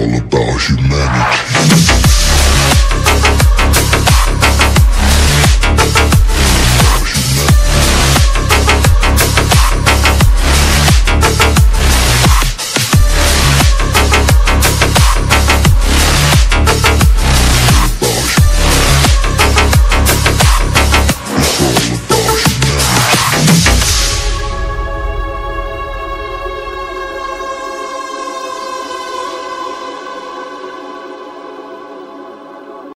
all about humanity.